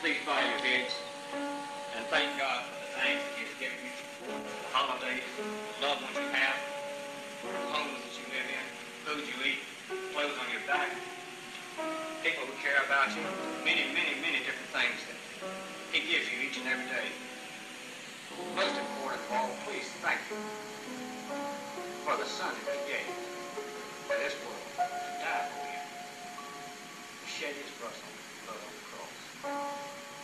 please bow your heads and thank God for the things that He given you. The holidays, the loved ones you have, the homes that you live in, food you eat, clothes on your back, people who care about you, many, many, many different things that He gives you each and every day. Most important of all, please thank Him for the Son that He gave for this world to die for shed his blood on the cross.